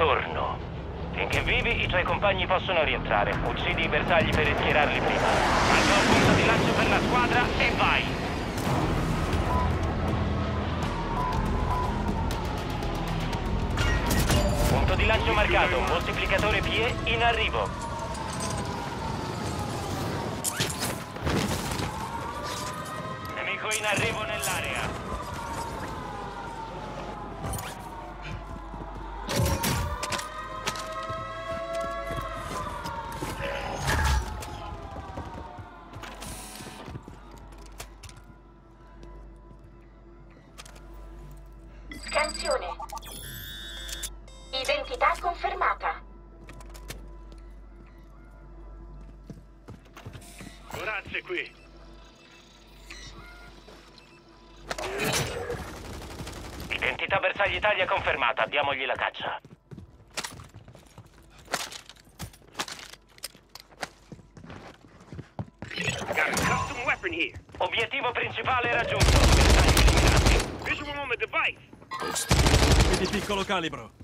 ritorno. Finché vivi, i tuoi compagni possono rientrare. Uccidi i bersagli per schierarli prima. Manda un punto di lancio per la squadra e vai! Punto di lancio marcato, moltiplicatore PE in arrivo. Italia confermata, diamogli la caccia. Got a custom weapon here. Obiettivo principale raggiunto. Visual on the device. Vedi piccolo calibro.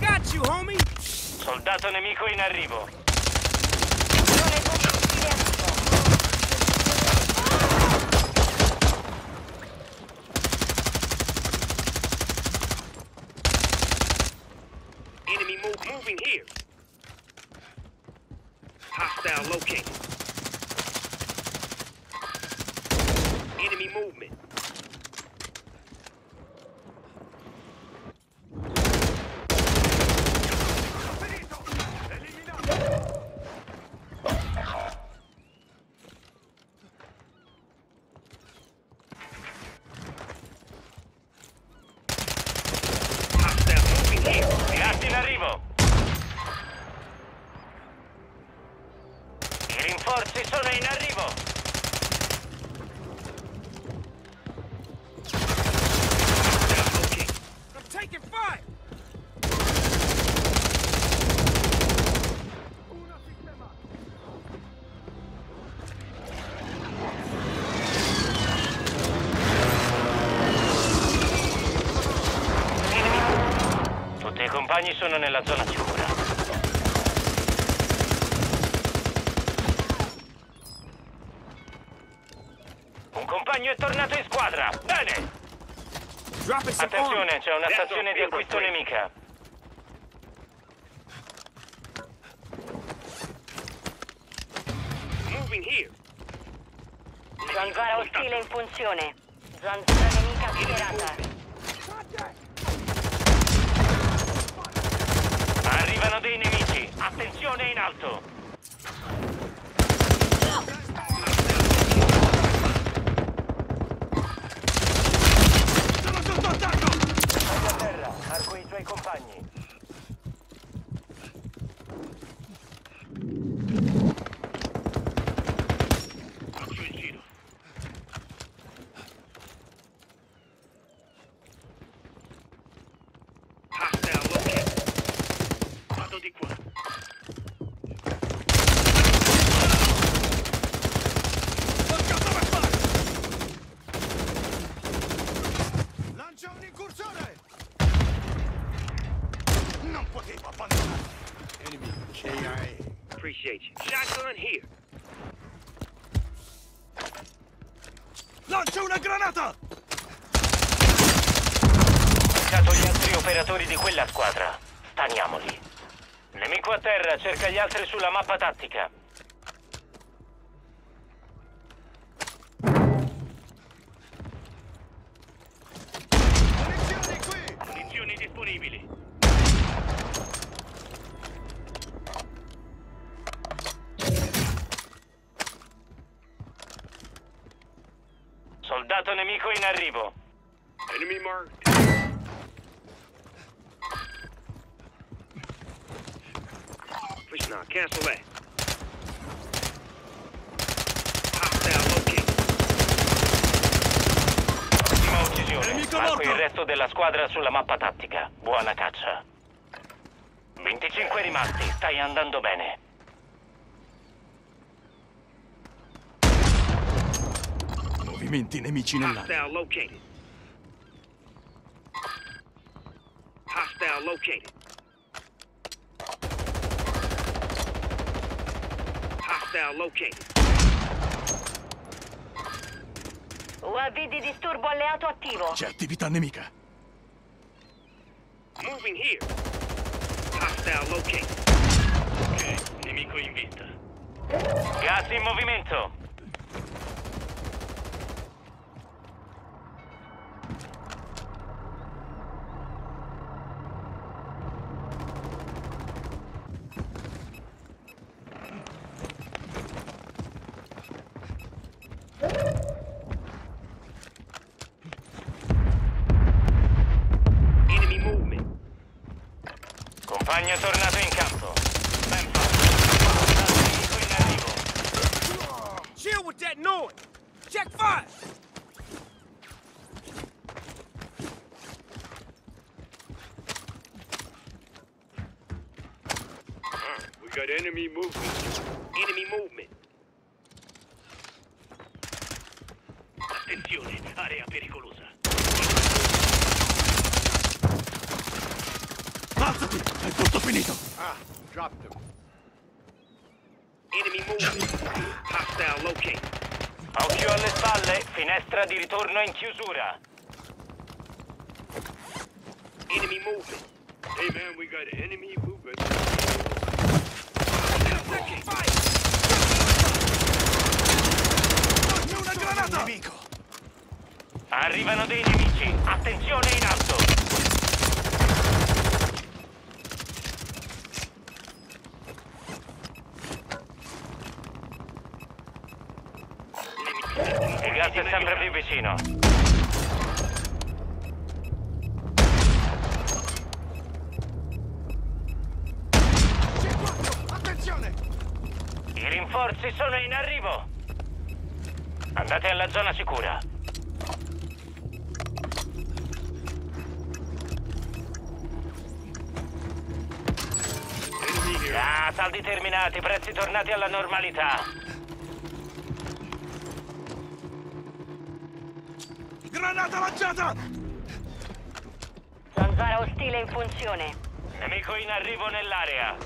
Got you, homie! Soldato nemico in arrivo. Zone combustibile attivo. Enemy move moving here. Hostile located. Enemy movement. Hostile moving here. Pirati in arrivo. Compagni sono nella zona sicura. Un compagno è tornato in squadra. Bene. Attenzione, c'è una stazione di acquisto nemica. Moving here. Zanzara ostile in funzione. Zanzara nemica schierata. Arrivano dei nemici. Attenzione in alto. Sono sotto attacco! Vai a terra, marco i tuoi compagni. Faccio il giro. Hostile located. Vado di qua. Lancia un'incursione! Non potevo abbandonare! Enemy KIA. Appreciate you. Shotgun here. Lancia una granata! Cercato gli altri operatori di quella squadra. Staniamoli. Nemico a terra, cerca gli altri sulla mappa tattica. Munizioni qui! Munizioni disponibili. Soldato nemico in arrivo. Enemy marked. Push now. Cancel that. Hostile located. Ottima uccisione. Marco il resto della squadra sulla mappa tattica. Buona caccia. 25 rimasti, stai andando bene. Movimenti nemici nell'aria. Hostile located. Hostile located. Hostile located. UAV di disturbo alleato attivo. C'è attività nemica. Moving here. Hostile located. Ok, nemico in vista. Gas in movimento. Compagno tornato in campo. Ben fatto. In arrivo. Chill with that noise. Check fire. We got enemy movement. Enemy movement. È tutto finito! Enemy movement. Hostile located. Occhio alle spalle, finestra di ritorno in chiusura. Enemy movement. Hey man, we got enemy movement. C'è una granata! Nemico! Arrivano dei nemici, attenzione in alto. Il gas è sempre più vicino. C4! Attenzione! I rinforzi sono in arrivo. Andate alla zona sicura. Ah, saldi terminati, prezzi tornati alla normalità. Granata lanciata! Zanzara ostile in funzione. Nemico in arrivo nell'area.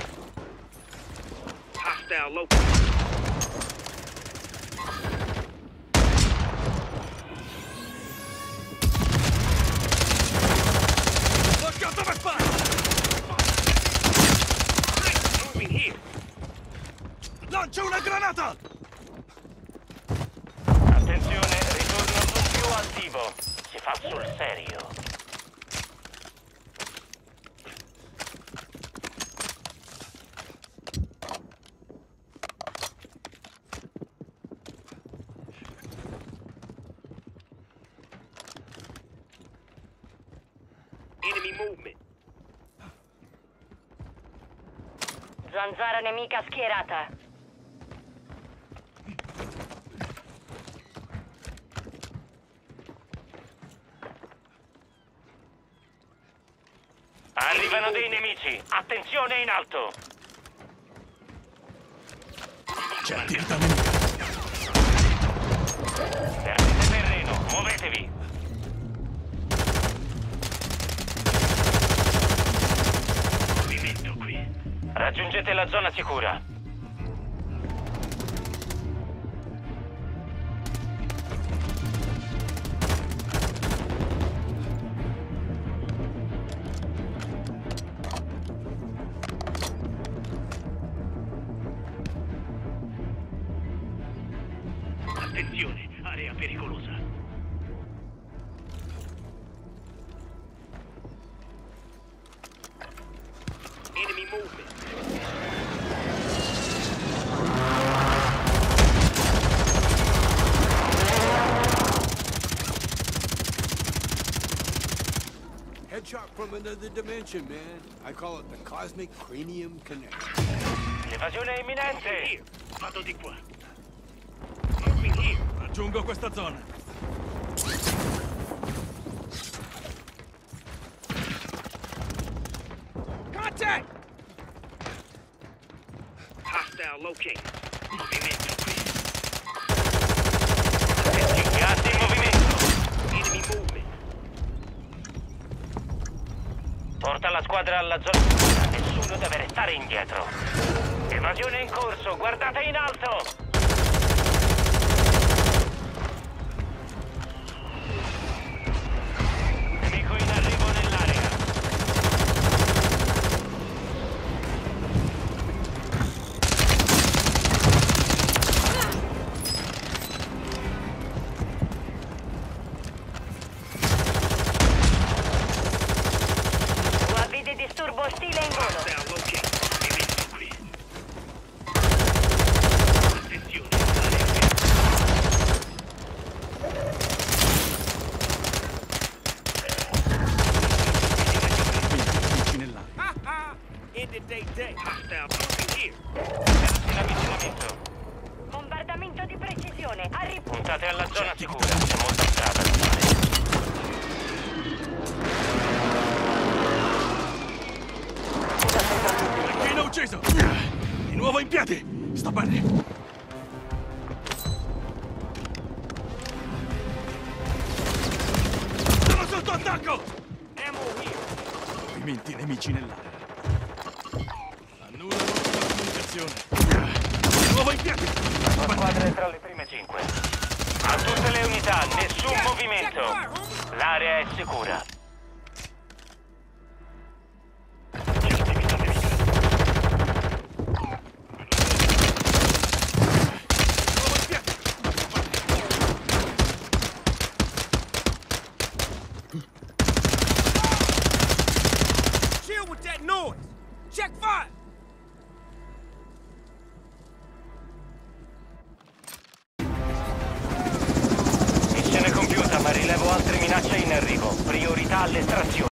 Hostile here. Lancia una granata! Attenzione, ritorno non più attivo. Si fa sul serio. Enemy movement. Zanzara nemica schierata. Arrivano dei nemici. Attenzione in alto. C'è attività nemica. Perdete terreno, muovetevi. Movimento qui. Raggiungete la zona sicura. Attenzione, area pericolosa. Enemy movement. From another dimension, man. I call it the Cosmic Cranium Connection. L'evasione è imminente! Here. Vado di qua. Raggiungo questa zona. Contact! Hostile located. Movimento qui. Gas in movimento! Enemy movement. Porta la squadra alla zona. Nessuno deve restare indietro. Evasione in corso, guardate in alto! Nemico in arrivo nell'area. UAV di disturbo ostile in volo. Hostile located. Movimento qui. Attenzione. Area aperta. Nemici nell'aria. Ha ha! Ended day day. Hostile moving here. Gas in avvicinamento. Bombardamento di precisione. Arri... Puntate alla zona sicura. C'è molta strada da fare. Fino ucciso! Di nuovo in piedi! Sta bene! Sono sotto attacco! Movimenti nemici nell'area. Comunicazione. Di nuovo in! La squadra è tra le prime cinque. A tutte le unità, nessun movimento. L'area è sicura.